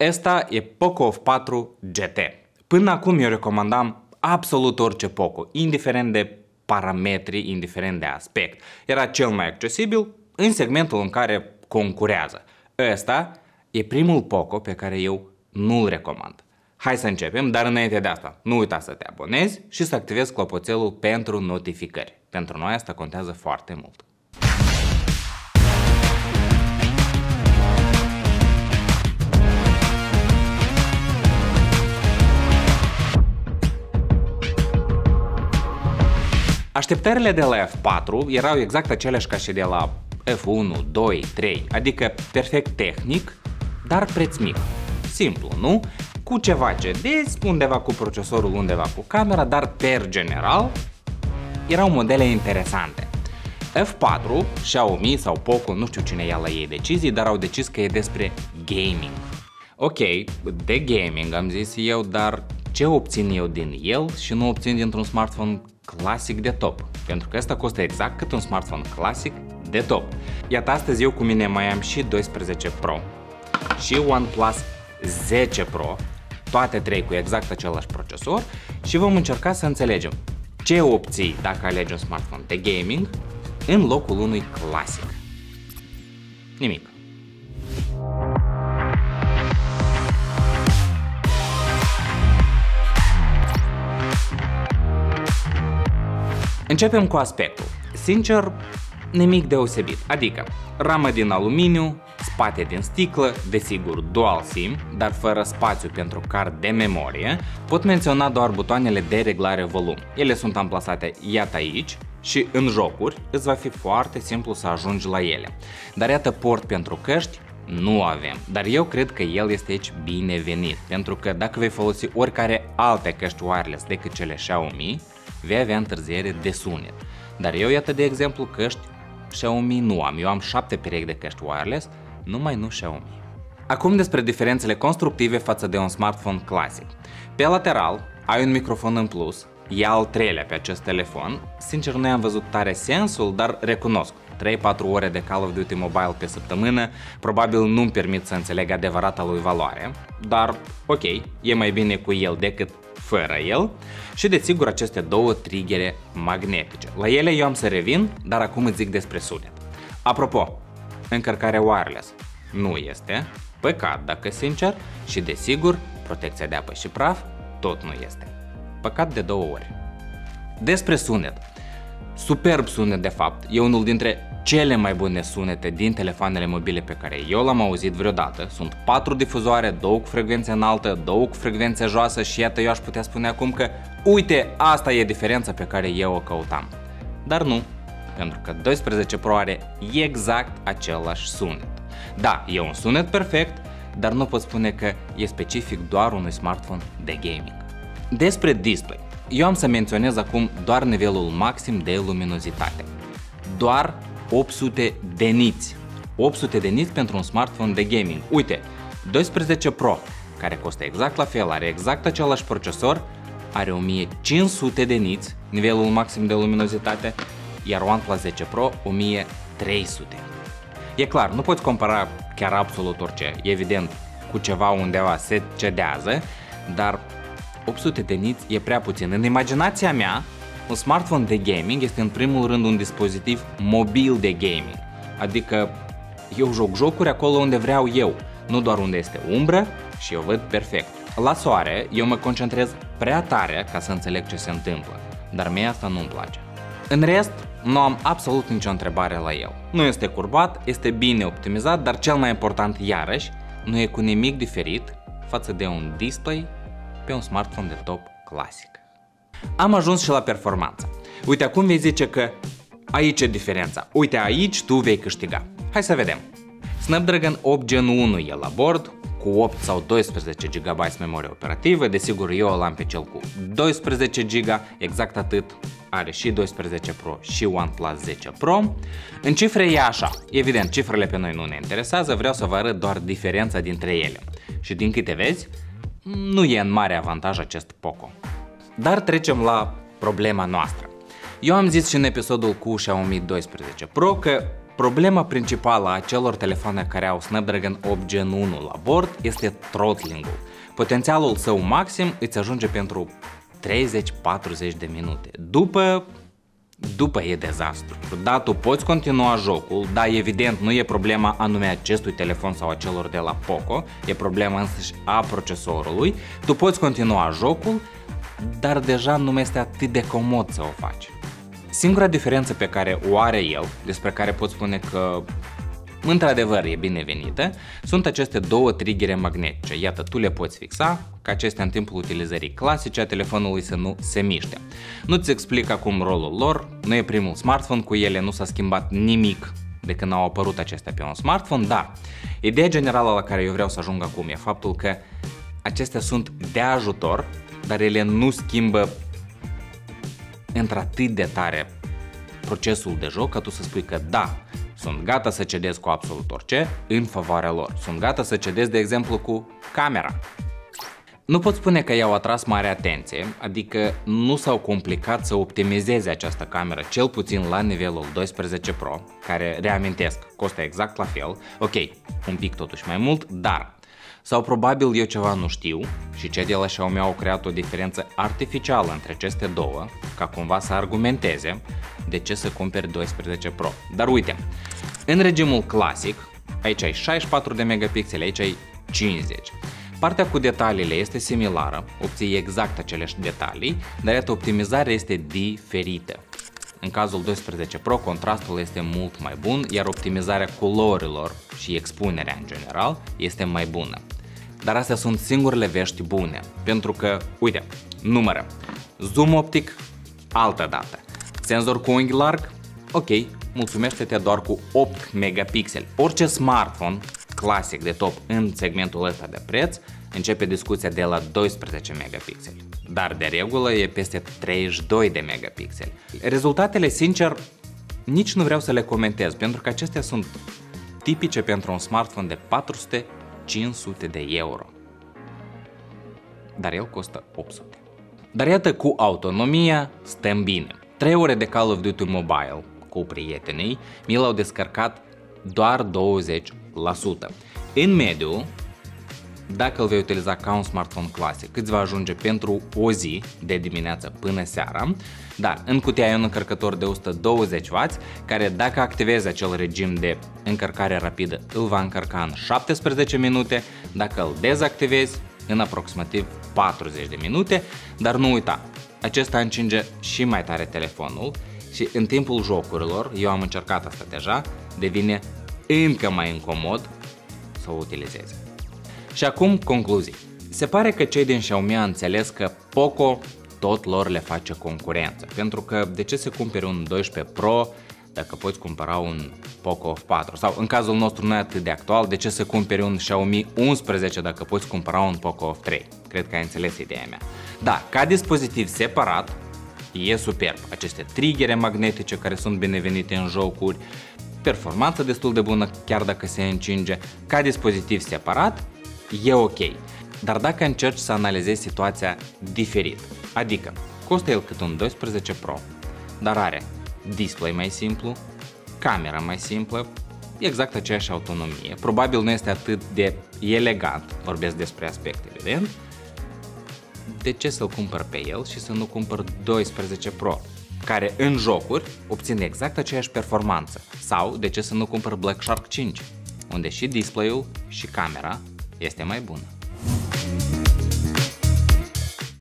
Ăsta e Poco F4 GT. Până acum eu recomandam absolut orice Poco, indiferent de parametri, indiferent de aspect. Era cel mai accesibil în segmentul în care concurează. Ăsta e primul Poco pe care eu nu-l recomand. Hai să începem, dar înainte de asta, nu uita să te abonezi și să activezi clopoțelul pentru notificări. Pentru noi asta contează foarte mult. Așteptările de la F4 erau exact aceleași ca și de la F1, 2, 3, adică perfect tehnic, dar preț mic. Simplu, nu? Cu ceva CDs, undeva cu procesorul, undeva cu camera, dar per general erau modele interesante. F4, Xiaomi sau Poco, nu știu cine ia la ei decizii, dar au decis că e despre gaming. Ok, de gaming am zis eu, dar ce obțin eu din el și nu obțin dintr-un smartphone clasic de top? Pentru că asta costă exact cât un smartphone clasic de top. Iată, astăzi eu cu mine mai am și 12 Pro și OnePlus 10 Pro, toate trei cu exact același procesor și vom încerca să înțelegem ce obții dacă alegi un smartphone de gaming în locul unui clasic. Nimic. Începem cu aspectul. Sincer, nimic deosebit. Adică, ramă din aluminiu, spate din sticlă, desigur dual SIM, dar fără spațiu pentru card de memorie, pot menționa doar butoanele de reglare volum. Ele sunt amplasate iată aici și în jocuri îți va fi foarte simplu să ajungi la ele. Dar iată port pentru căști, nu avem, dar eu cred că el este aici binevenit, pentru că dacă vei folosi oricare alte căști wireless decât cele Xiaomi, vei avea întârziere de sunet. Dar eu iată de exemplu căști Xiaomi nu am, eu am 7 perechi de căști wireless, numai nu Xiaomi. Acum despre diferențele constructive față de un smartphone clasic. Pe lateral ai un microfon în plus, e al treilea pe acest telefon. Sincer, nu am văzut tare sensul, dar recunosc. 3-4 ore de Call of Duty Mobile pe săptămână probabil nu-mi permit să înțeleg adevărata lui valoare, dar ok, e mai bine cu el decât fără el și desigur aceste două triggere magnetice. La ele eu am să revin, dar acum îți zic despre sunet. Apropo, încărcare wireless nu este, păcat dacă sincer, și desigur protecția de apă și praf tot nu este. Păcat de două ori. Despre sunet. Superb sunet de fapt, e unul dintre cele mai bune sunete din telefoanele mobile pe care eu l-am auzit vreodată. Sunt patru difuzoare, două cu frecvență înaltă, două cu frecvență joasă și iată eu aș putea spune acum că uite, asta e diferența pe care eu o căutam. Dar nu, pentru că 12 Pro are exact același sunet. Da, e un sunet perfect, dar nu pot spune că e specific doar unui smartphone de gaming. Despre display. Eu am să menționez acum doar nivelul maxim de luminozitate. Doar 800 de niți. 800 de niți pentru un smartphone de gaming. Uite, 12 Pro, care costă exact la fel, are exact același procesor, are 1500 de niți, nivelul maxim de luminozitate, iar OnePlus 10 Pro 1300. E clar, nu poți compara chiar absolut orice, evident, cu ceva undeva se cedează, dar 800 de niți e prea puțin. În imaginația mea, un smartphone de gaming este în primul rând un dispozitiv mobil de gaming. Adică eu joc jocuri acolo unde vreau eu, nu doar unde este umbră și eu văd perfect. La soare, eu mă concentrez prea tare ca să înțeleg ce se întâmplă, dar mie asta nu-mi place. În rest, nu am absolut nicio întrebare la el. Nu este curbat, este bine optimizat, dar cel mai important iarăși, nu e cu nimic diferit față de un display pe un smartphone de top clasic. Am ajuns și la performanță. Uite, acum vei zice că aici e diferența. Uite, aici tu vei câștiga. Hai să vedem. Snapdragon 8 Gen 1 e la bord, cu 8 sau 12 GB memorie operativă, desigur eu îl am pe cel cu 12 GB, exact atât are și 12 Pro și OnePlus 10 Pro. În cifre e așa, evident cifrele pe noi nu ne interesează, vreau să vă arăt doar diferența dintre ele. Și din câte vezi, nu e în mare avantaj acest Poco. Dar trecem la problema noastră. Eu am zis și în episodul cu Xiaomi 12 Pro că Problema principală a celor telefoane care au Snapdragon 8 Gen 1 la bord este throttling-ul. Potențialul său maxim îți ajunge pentru 30-40 de minute. După după e dezastru. Da, tu poți continua jocul, da, evident, nu e problema anume acestui telefon sau a celor de la Poco, e problema însăși a procesorului. Tu poți continua jocul, dar deja nu este atât de comod să o faci. Singura diferență pe care o are el, despre care pot spune că într-adevăr e binevenită, sunt aceste două triggere magnetice. Iată, tu le poți fixa, ca acestea în timpul utilizării clasice a telefonului să nu se miște. Nu-ți explic acum rolul lor, nu e primul smartphone cu ele, nu s-a schimbat nimic de când au apărut acestea pe un smartphone, dar ideea generală la care eu vreau să ajung acum e faptul că acestea sunt de ajutor, dar ele nu schimbă într-atât de tare procesul de joc ca tu să spui că da, sunt gata să cedez cu absolut orice în favoarea lor. Sunt gata să cedez, de exemplu, cu camera. Nu pot spune că i-au atras mare atenție, adică nu s-au complicat să optimizeze această cameră, cel puțin la nivelul 12 Pro, care, reamintesc, costă exact la fel, ok, un pic totuși mai mult, dar sau probabil eu ceva nu știu și cei de la Xiaomi au creat o diferență artificială între aceste două, ca cumva să argumenteze de ce să cumperi 12 Pro. Dar uite, în regimul clasic, aici ai 64 de megapixeli, aici ai 50. Partea cu detaliile este similară, obții exact aceleași detalii, dar iată optimizarea este diferită. În cazul 12 Pro, contrastul este mult mai bun, iar optimizarea culorilor și expunerea în general este mai bună. Dar astea sunt singurele vești bune, pentru că, uite, numără, zoom optic, altă dată, senzor cu unghi larg, ok, mulțumește-te doar cu 8 megapixeli. Orice smartphone clasic de top în segmentul ăsta de preț începe discuția de la 12 megapixeli, dar de regulă e peste 32 de megapixeli. Rezultatele, sincer, nici nu vreau să le comentez, pentru că acestea sunt tipice pentru un smartphone de 400-500 de euro. Dar el costă 800. Dar iată, cu autonomia stăm bine. 3 ore de Call of Duty Mobile cu prietenii mi l-au descărcat doar 20%. În mediu, dacă îl vei utiliza ca un smartphone clasic, îți va ajunge pentru o zi de dimineață până seara, dar în cutia ai un încărcător de 120W care dacă activezi acel regim de încărcare rapidă îl va încărca în 17 minute, dacă îl dezactivezi în aproximativ 40 de minute, dar nu uita, acesta încinge și mai tare telefonul și în timpul jocurilor, eu am încercat asta deja, devine încă mai incomod să o utilizeze. Și acum concluzii. Se pare că cei din Xiaomi au înțeles că Poco tot lor le face concurență, pentru că de ce se cumpere un 12 Pro dacă poți cumpăra un Poco F4 sau în cazul nostru nu e atât de actual, de ce să cumperi un Xiaomi 11 dacă poți cumpăra un Poco F3? Cred că ai înțeles ideea mea. Da, ca dispozitiv separat, e superb. Aceste triggere magnetice care sunt binevenite în jocuri, performanță destul de bună chiar dacă se încinge, ca dispozitiv separat, e ok. Dar dacă încerci să analizezi situația diferit, adică costă el cât un 12 Pro, dar are display mai simplu, camera mai simplă, exact aceeași autonomie, probabil nu este atât de elegant, vorbesc despre aspect evident, de ce să-l cumpăr pe el și să nu cumpăr 12 Pro, care în jocuri obține exact aceeași performanță, sau de ce să nu cumpăr Black Shark 5, unde și display-ul și camera este mai bună.